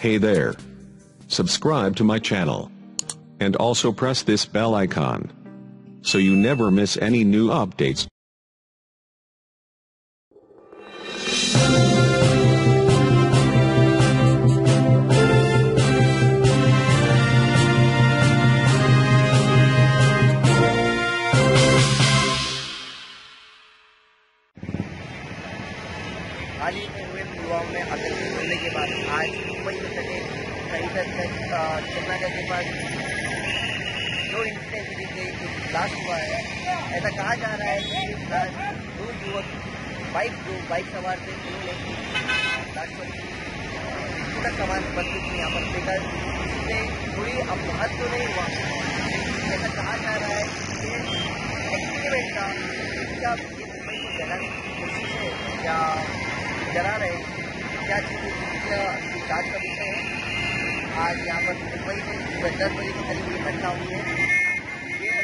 Hey there. Subscribe to my channel. And also press this bell icon. So you never miss any new updates. हाल ही में हुए पुलवामा में आतंकी हमले के बाद आज मुंबई में सटे शहीद श्रीनगर के पास जो गई जो ब्लास्ट हुआ है। ऐसा कहा जा रहा है कि दो युवक बाइक जो बाइक सवार थे उन्होंने ब्लास्ट पर पूरा सामान बंदूक यहाँ पर फेंका इससे कोई अपघात तो नहीं हुआ। ऐसा कहा जा रहा है कि एक्सपेरिमेंट क्या ये मुंबई को जलाने की कोशिश है या जला रहे क्या चीज़ इसकी जाँच का विषय है? आज यहाँ पर मुंबई में दस बजे के करीब ये घटना हुई है। ये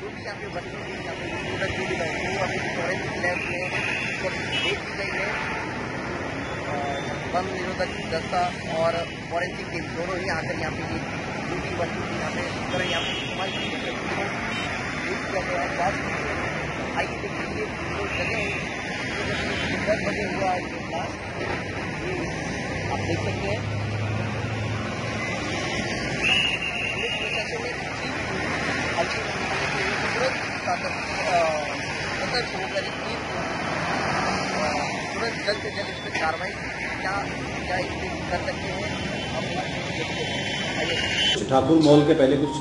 जो भी यहाँ पे बच्चों की यहाँ पे स्टूडेंट जो भी गए वो अभी फॉरेंसिक लैब में उसको भेज दी गई है। बम निरोधक दस्ता और फॉरेंसिक टीम दोनों ही आकर यहाँ पे बच्चों की यहाँ पे यहाँ पे इस्तेमाल किए गए हैं भेज किया गया है जाँच की गई है आइए देखिए ये जो जगह है दस बजे हुआ है ये आप देख सकते हैं कार्रवाई कर सकते हैं ठाकुर मॉल के पहले कुछ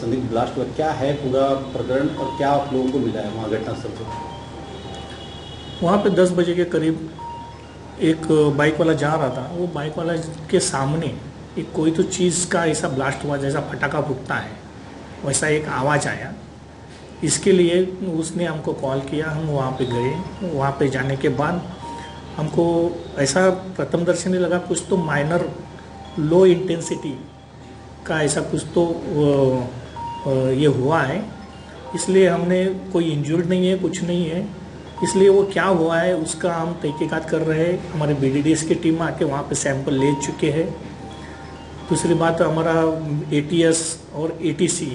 संदिग्ध ब्लास्ट हुआ। क्या है पूरा प्रकरण और क्या आप लोगों को मिला है वहाँ घटनास्थल से वहाँ पे 10 बजे के करीब एक बाइक वाला जा रहा था। वो बाइक वाला के सामने एक कोई तो चीज़ का ऐसा ब्लास्ट हुआ जैसा फटाका फूटता है, वैसा एक आवाज़ आया। इसके लिए उसने हमको कॉल किया, हम वहाँ पे गए। वहाँ पे जाने के बाद हमको ऐसा प्रथम दर्शनी लगा, कुछ तो माइनर लो इंटेंसिटी का ऐसा कुछ तो ये हुआ है। इसलिए हमने कोई इंजर्ड नहीं है, कुछ नहीं है। इसलिए वो क्या हुआ है उसका हम तहकीकात कर रहे हैं। हमारे बी डी डी एस की टीम आके वहाँ पे सैंपल ले चुके हैं। दूसरी बात हमारा ए टी एस और ए टी सी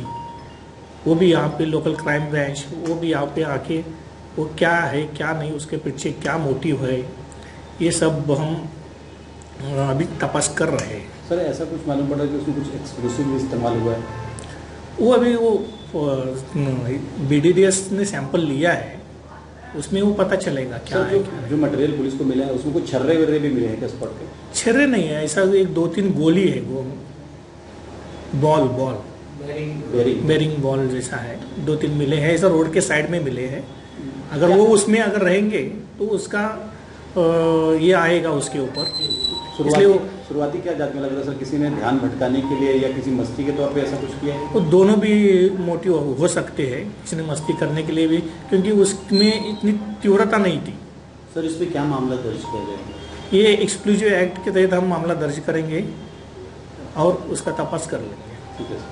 वो भी यहाँ पे लोकल क्राइम ब्रांच वो भी यहाँ पे आके वो क्या है क्या नहीं उसके पीछे क्या मोटिव है ये सब हम अभी तपास कर रहे हैं। सर ऐसा कुछ मालूम पड़ा कि उसमें कुछ एक्सप्लोसिव इस्तेमाल हुआ है? वो अभी वो बी डी डी एस ने सैंपल लिया है। उसमें वो पता चलेगा क्या है जो, क्या जो मटेरियल पुलिस को मिला है उसमें कुछ छर्रे वर्रे भी मिले हैं क्या स्पॉट पे? छर्रे नहीं है ऐसा एक दो तीन गोली है वो ball ball bearing bearing ball जैसा है दो तीन मिले हैं ऐसा रोड के साइड में मिले हैं। अगर वो उसमें अगर रहेंगे तो उसका ये आएगा उसके ऊपर। शुरुआती क्या जात में लग रहा है सर? किसी ने ध्यान भटकाने के लिए या किसी मस्ती के तौर पे ऐसा कुछ किया? है वो दोनों भी मोटिव हो सकते हैं किसी ने मस्ती करने के लिए भी क्योंकि उसमें इतनी तीव्रता नहीं थी। सर इस पर क्या मामला दर्ज किया जाएगा ये एक्सक्लूसिव एक्ट के तहत हम मामला दर्ज करेंगे और उसका तपास कर लेंगे। ठीक है सर।